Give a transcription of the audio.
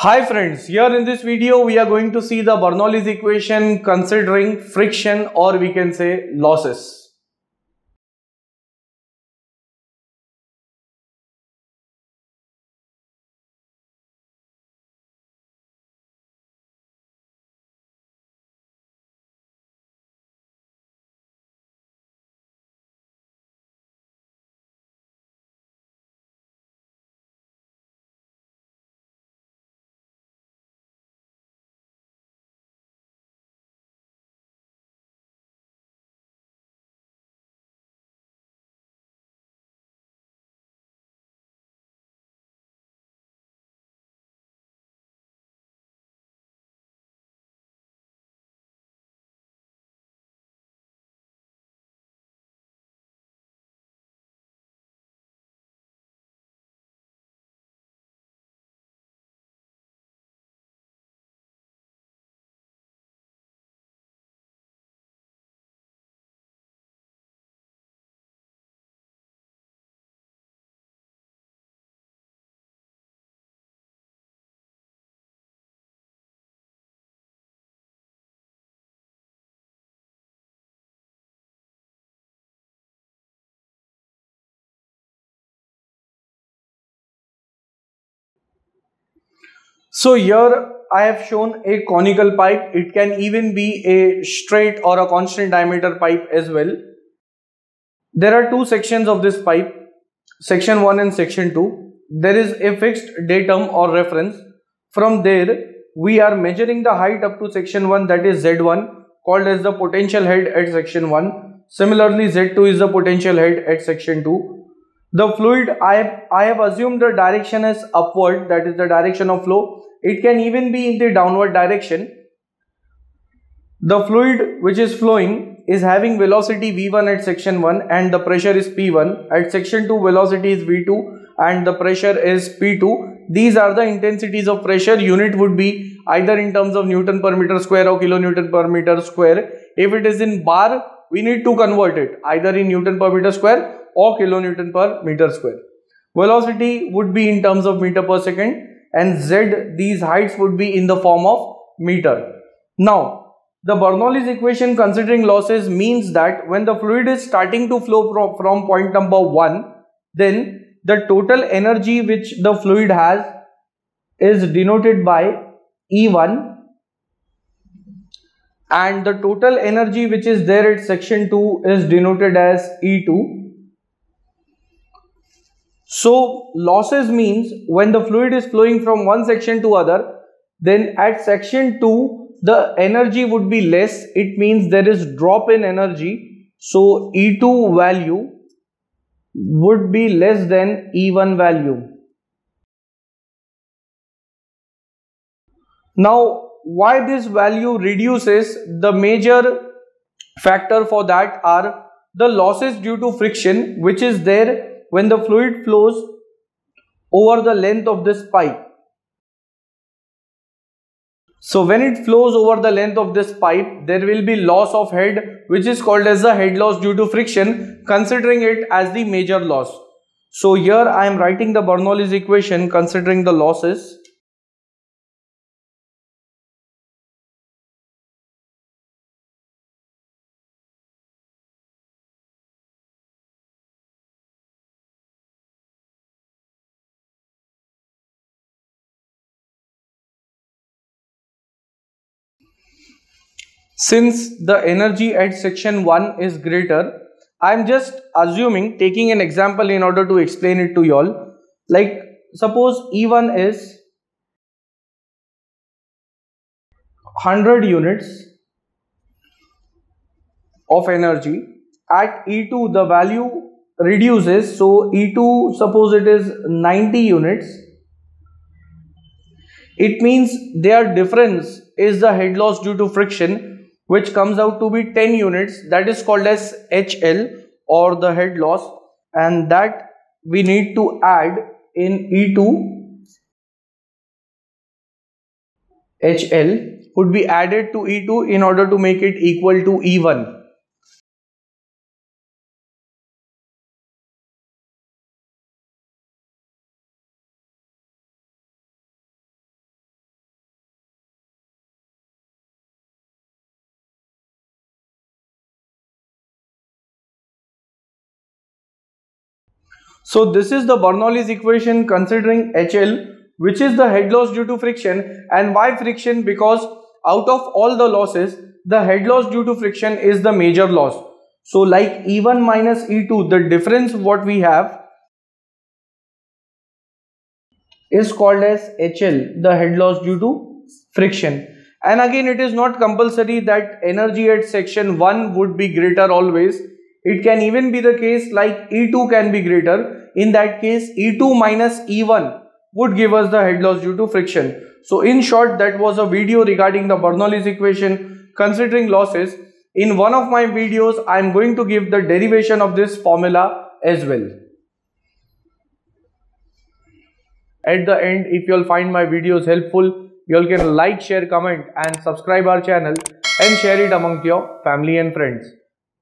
Hi friends, here in this video we are going to see the Bernoulli's equation considering friction or we can say losses. So here I have shown a conical pipe. It can even be a straight or a constant diameter pipe as well. There are two sections of this pipe, section 1 and section 2. There is a fixed datum or reference. From there, we are measuring the height up to section 1 that is Z1 called as the potential head at section 1. Similarly, Z2 is the potential head at section 2. The fluid, I have, I have assumed the direction is upward that is the direction of flow it can even be in the downward direction. The fluid which is flowing is having velocity v1 at section 1 and the pressure is p1. At section 2 velocity is v2 and the pressure is p2. These are the intensities of pressure. Unit would be either in terms of Newton per meter square or kilonewton per meter square. If it is in bar, we need to convert it either in Newton per meter square or kilonewton per meter square. Velocity would be in terms of meter per second and z these heights would be in the form of meter. Now the Bernoulli's equation considering losses means that when the fluid is starting to flow from, from point number 1 then the total energy which the fluid has is denoted by E1 and the total energy which is there at section 2 is denoted as E2 so losses means when the fluid is flowing from one section to other, then at section 2 the energy would be less. It means there is drop in energy. So E2 value would be less than E1 value. Now why this value reduces the major factor for that are the losses due to friction which is there when the fluid flows over the length of this pipe. So when it flows over the length of this pipe, there will be loss of head which is called as the head loss due to friction considering it as the major loss. So here I am writing the Bernoulli's equation considering the losses. Since the energy at section 1 is greater, I am just assuming taking an example in order to explain it to you all. Like suppose E1 is 100 units of energy. At E2 the value reduces. So E2 suppose it is 90 units. It means their difference is the head loss due to friction which comes out to be 10 units that is called as HL or the head loss and that we need to add in E2 HL would be added to E2 in order to make it equal to E1 So this is the Bernoulli's equation considering HL which is the head loss due to friction. And why friction? Because out of all the losses the head loss due to friction is the major loss. So like E1 minus E2 the difference what we have is called as HL the head loss due to friction. And again it is not compulsory that energy at section 1 would be greater always it can even be the case like E2 can be greater in that case E2 minus E1 would give us the head loss due to friction. So in short that was a video regarding the Bernoulli's equation considering losses. In one of my videos I am going to give the derivation of this formula as well. At the end if you all find my videos helpful you all can like, share, comment and subscribe our channel and share it among your family and friends.